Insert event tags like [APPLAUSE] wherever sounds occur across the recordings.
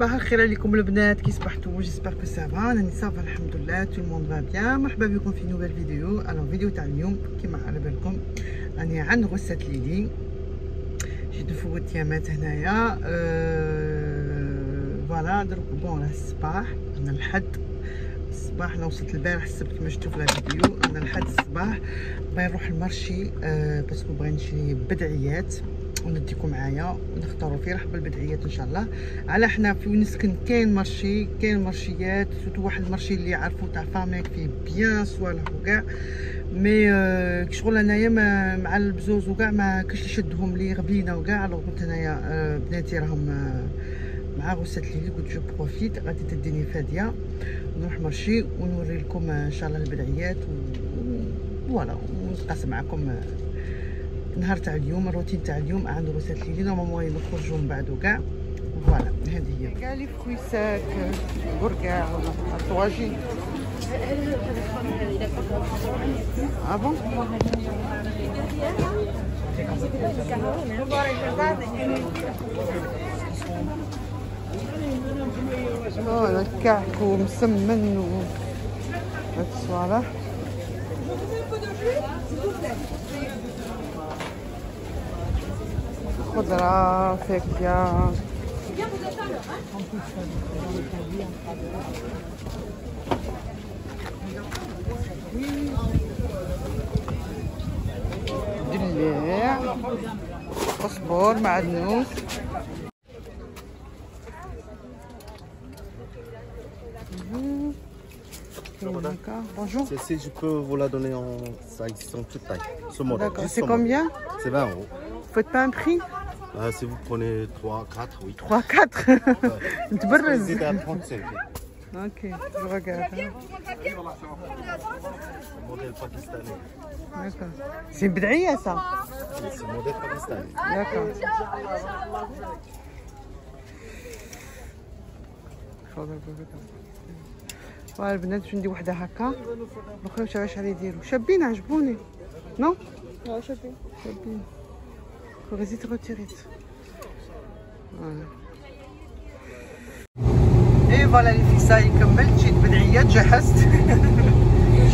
صباح الخير عليكم البنات كي صبحتوا j'espère que ça va راني ça va الحمد لله tout le monde va bien. مرحبا بكم في nouvelle vidéo. alors vidéo تاع اليوم كيما على بالكم راني عند غسة ليلي جيت فوت يامات هنايا أه... voilà دروك bon راه الصباح أنا الحد. الصباح أنا وصلت البارح السبت كما شفتوا في الفيديو أنا الحد الصباح. باغي نروح ال marché أه parce que بغي نشري بدعيات. ونديكم معايا ونختاروا فيه رحب البدعيات إن شاء الله. على حنا في نسكن كاين مارشي كاين مارشيات سورتو واحد المارشي اللي عارفو تاع فاميك فيه بيان صوالح وكاع. مي آه شغل أنايا مع البزوز وكاع ما كاش يشدهم لي غبينة وكاع الوغ قلت أنايا آه بناتي راهم آه مع غسات ليلي قلت جو بروفيت غادي تديني فادية. نروح مارشي ونوري لكم إن شاء الله البدعيات فوالا ونتقاسم معكم النهار تاع اليوم الروتين تاع اليوم عند روسات ليلي نورمالمون نخرجوا من بعد وكاع. فوالا هذه هي. كاع لي فرويساك بركاع ولا الطواجين آه بون. فوالا كعك ومسمن و هاد الصوالح. خضرة فاكهة دلاع قزبور معدنوس Bonjour. Ceci, je peux vous la donner en size, en toute taille. Ce modèle. D'accord. juste C'est ce modèle. combien C'est 20 euros. Vous faites pas un prix Ah, si vous prenez 3, 4, oui. 3, 4 تبرز C'était à 35. Ok, je regarde. modèle pakistanais. D'accord. C'est une بدعية ça C'est le modèle pakistanais. D'accord. فوالا البنات باش ندي وحده هكا الاخرين واش علي يديروا شابين عجبوني نو آه شوفي شابين غزيت روتيريت فوالا اي فوالا لي فيساي كملت جيت بدعيات جهزت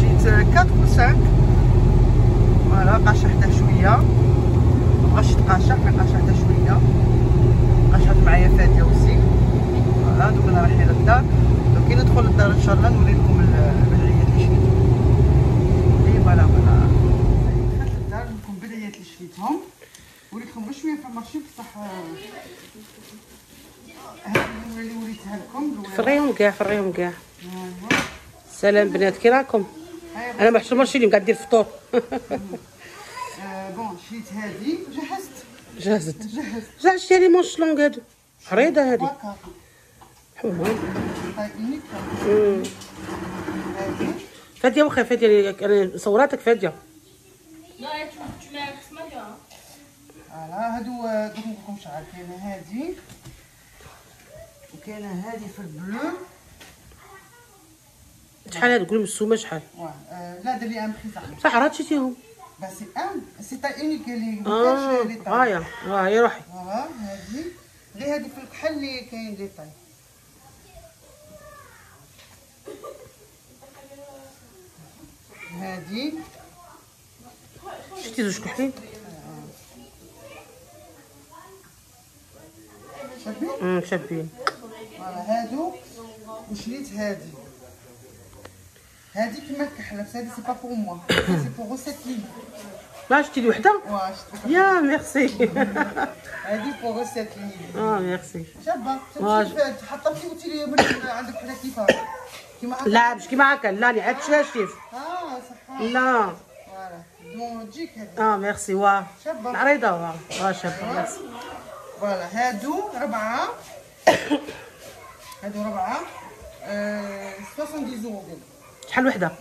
جيت 4 و 5 فوالا قاشه حتى شوية مبغاش تقاشح مي حتى شوية قاشحت معايا فاديه وسي فوالا دوك أنا رايحين للدار دوك كي ندخل للدار ان شاء الله نوري لكم البدعيات اللي شريت اي فوالا فوالا دخلت للدار لكم البدعيات اللي شريتهم وريتكم غير شوية في المارشي بصح آه، هذه اللي وريتها لكم. فريهم كاع فريهم كاع. سلام بنات كي راكم أيوا. أنا ما حشر ماشي اللي قاعد ندير فطور [LAUGHS] آه، بون شريت هذه جهزت جهزت جهزت شتي les manches longues هادو عريضه هادي. طيب فادية واخا فادية أنا صوراتك فادية voilà هادو آه، دوك نقولكم شحال كاينة هذه. وكاينه هذه في ال bleu. شحال هادو قول مسومه شحال؟ واه آه، لا دير لي بخي صاحبي صح راه شتيهم بس ان c'est taille unique اللي آه مكاش les tailles. هايا ها هي روحي. voilà هذه. غير هذه في الكحل اللي كاين les tailles. هذه. شتي زوج كحلين؟ شايفين امم شابين هادو وشريت هادي؟ هادي كيما الكحلة بس هادي c'est pas pour moi c'est pour elle لا شتي لي وحدة؟ يا ميرسي. [LAUGHS] هادي pour elle آه ميرسي. شابة واه. شوفي حطها في قلتي لي عندك حدا كيفاش كيما هكا لا مش كيما هكا لا اللي عاد شايف آه صح لا. voilà. تجيك هادي. آه ميرسي واه شابة. عريضة واه شابة ميرسي. voilà. هادو ربعة. [COUGHS] هادو ربعة. آه 70 يورو قال شحال وحدة؟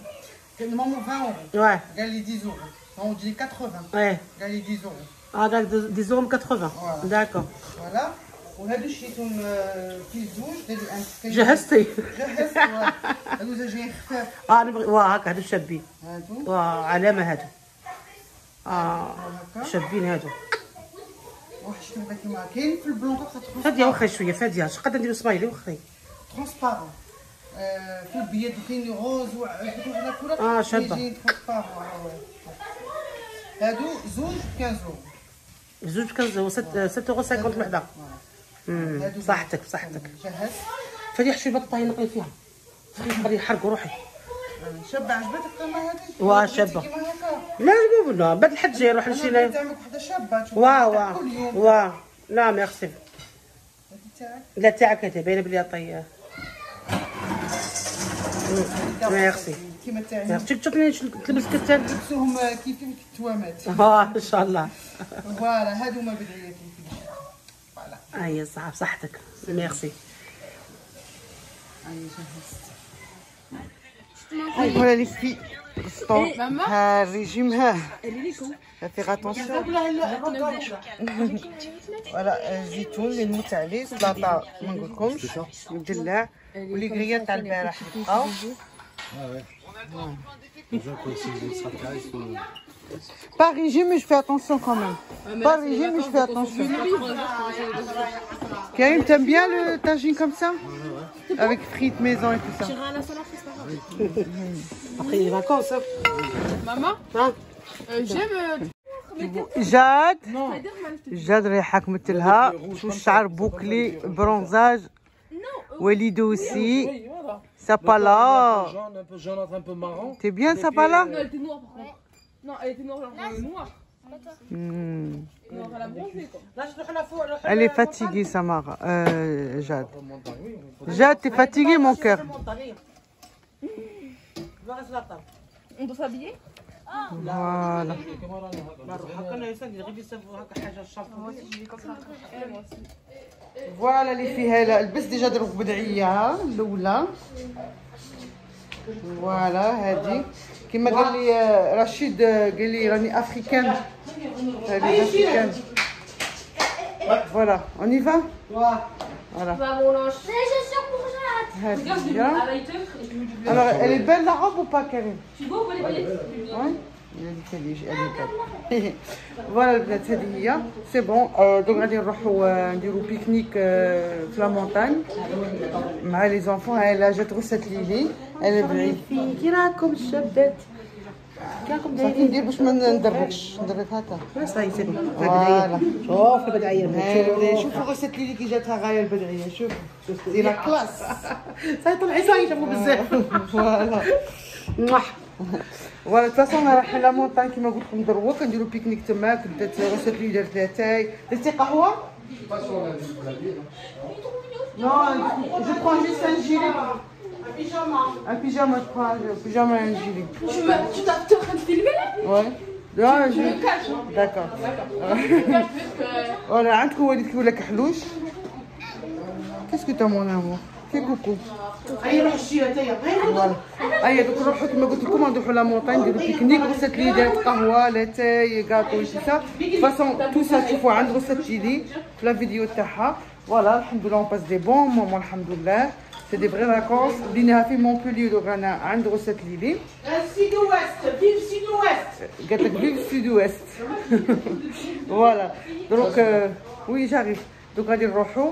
quand même 20 يورو واه. قال لي 10 يورو هو تجي 80 إيه قال لي 10 يورو آه قال disons 80 Voilà. D'accord. voilà. وهادو شريتهم آه، في زوج. جهزتي. جهزت واه. هادو زوجين خفاف. آه نبغي واه هادو شابين. هادو. واه علامة هادو. آه شابين هادو. واحد الشريطه كيما كاين في فادية واخا شوية فادية. اش قد نديرو سمايلي واخا transparent. آه، في البيض كاين rose وحنا كلها آه، شابة. transparent. هادو زوج ب 15 يورو زوج كنز 6 اورو 50 الوحده بصحتك بصحتك جهز. فادية حشي البطاطا نقلي فيها. غادي نحرق روحي. شابة عجبتك كما هذه واه، شابة. لا عجبونا بعد الحد جاي نروح أنا لشي بغيت لا واه واه كل يوم. واه لا ميرسي لا تاعك انت باينة بلي عطية. ميرسي كيما تاعي. ميرسي تشوفني تلبس كتان لبسوهم كيف كيف التوامات. [LAUGHS] آه إن شاء الله. voilà هادو هما بدعيات كيف voilà. أي صح بصحتك ميرسي هاني جهزت فوالا لي في ستون ها الريجيم ها فيغ اتونسيون [LAUGHS] فوالا الزيتون اللي نموت عليه سلطه ما نقولكمش مدلع واللي كريا تاع البارح بقاو Pas régime, mais je fais attention quand même. Pas régime, mais je fais attention. Karim, t'aimes bien le tagine comme ça Avec frites maison et tout ça. après les vacances hein. Maman, Hein euh, j'aime. euh, جاد Spider-Man. جاد ريحك مثلها شو الشعر بوكلي برونزاج وليد aussi Sapala Jaune, un peu jaunâtre, un peu marron. T'es bien Sapala Non, elle était noire par contre. Non, elle était noire, genre euh, noire. Hmm. Noire à la bronzée quoi. لا نروح لها فوق نروح Elle est fatiguée Samara euh, Jade Jade t'es fatiguée mon cœur الشامبو voilà اللي فيها لا لبس déjà دروك بدعيه الاولى voilà هادي كما قال لي رشيد قال لي راني africaine هذه africaine voilà on y va voilà هادي هي. Alors, elle est belle la robe ou pas, Karim? Ouais. Il a dit qu'elle est- elle est belle. [LAUGHS] voilà البنات هذه هي c'est bon donc غادي نروحوا آه، نديروا pique-nique آه، في la montagne مع لي زونفون هاي لا جات غسات ليلي أنا بعيد صافي ندير باش ما ندركش ندرك هكا صاي سيدي فوالا شوف البدعية هاي البدعية شوفوا غسات ليلي كي جاتها غاية البدعية شوف. لا كلاس. صاي طلعي صاي شافوا بزاف. [LAUGHS] فوالا. موح. فوالا تفاصون أنا رايحين لا مونتاج كيما قلت لكم دروك كنديرو بيكنيك تماك بدات غسات لي درت لاتاي درتي قهوه Non, je prends juste un gilet. Un pyjama. Un pyjama, je prends un pyjama et un gilet. Tu m'as- tu t'es en train de filmer là Ouais. Me me cache parce que. Voilà, عندك وليد كيقول لك حلوش. Que t'as mon amour Fais coucou. هيا روح هيا voilà هيا دوك نروحو كيما قلت لكم نروحو la montagne نديرو pique-nique غسات لي دارت قهوه لاتاي كاطو شي ça فاسون تو سا تشوفوا عند غسات جيلي في لا فيديو تاعها فوالا الحمد لله اون باس دي بون مومون الحمد لله سي دي فري فاكونس بديناها في مونبوليو دوك رانا عند غسات ليلي سيد ويست فيف سيد ويست قالت لك فيف سود ويست فوالا دروك آه، وي جاريف دوك غادي نروحو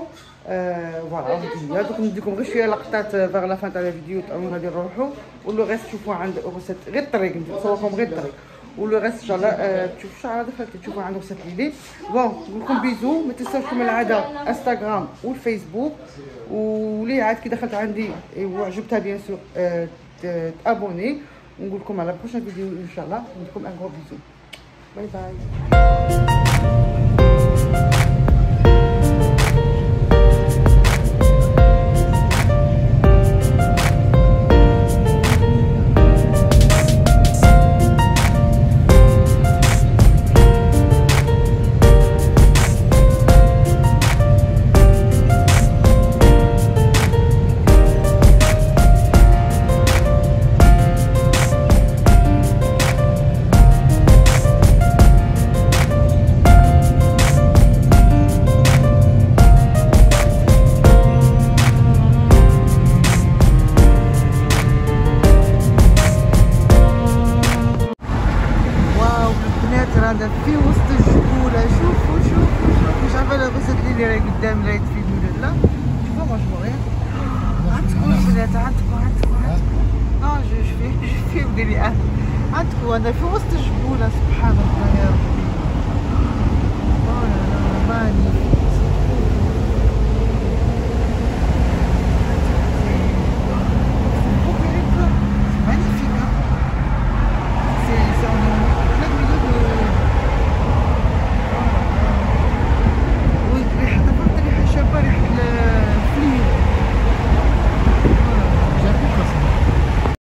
آه، فوالا هادي هي دوك نديكم غير شوية لقطات فاغ لا فان تاع لا فيديو تاعنا غادي نروحو ولو غيست تشوفوا عند غسات غير الطريق نصوركم غير الطريق ولو غيست ان شاء الله آه، تشوفوا شعر دخلت تشوفوا عند غسات ليلي بون نقول لكم بيزو ما تنساوش كما العاده انستغرام والفيسبوك ولي عاد كي دخلت عندي وعجبتها بيان سور تابوني ونقول لكم على بروشان فيديو ان شاء الله نديكم ان غرو بيزو باي باي اللي راه قدام راهي تفيدني ولا لا. شوفوا ما شغلين عندكم بنات عندكم عندكم آه جو شفيه شفيه وديري آه عندكم أنا في وسط الجبولة سبحان الله يا ربي. ماني